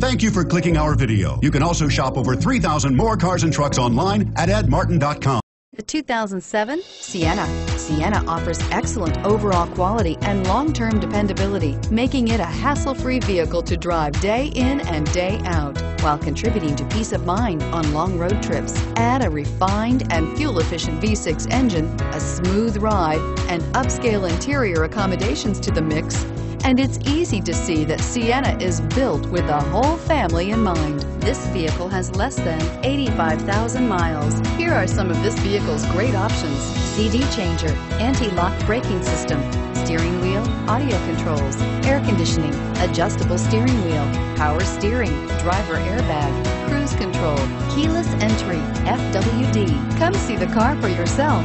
Thank you for clicking our video. You can also shop over 3,000 more cars and trucks online at edmartin.com. The 2007 Sienna. Sienna offers excellent overall quality and long-term dependability, making it a hassle-free vehicle to drive day in and day out, while contributing to peace of mind on long road trips. Add a refined and fuel-efficient V6 engine, a smooth ride, and upscale interior accommodations to the mix, and it's easy to see that Sienna is built with the whole family in mind. This vehicle has less than 85,000 miles. Here are some of this vehicle's great options. CD changer, anti-lock braking system, steering wheel, audio controls, air conditioning, adjustable steering wheel, power steering, driver airbag, cruise control, keyless entry, FWD. Come see the car for yourself.